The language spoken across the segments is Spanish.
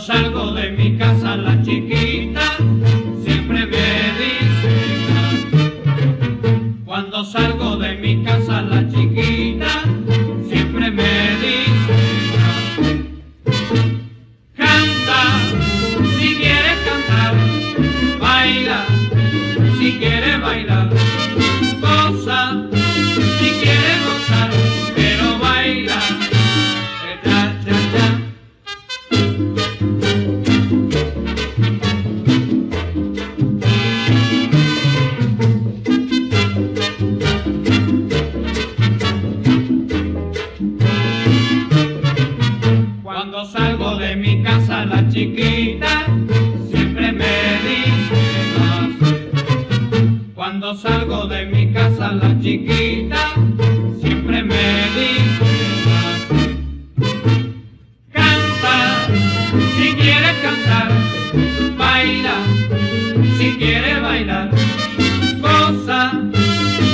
Salgo de mi casa chiquita siempre me dice así. Cuando salgo de mi casa la chiquita siempre me dice así. Canta si quieres cantar, baila si quieres bailar, goza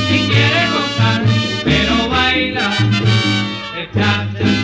si quieres gozar, pero baila. cha,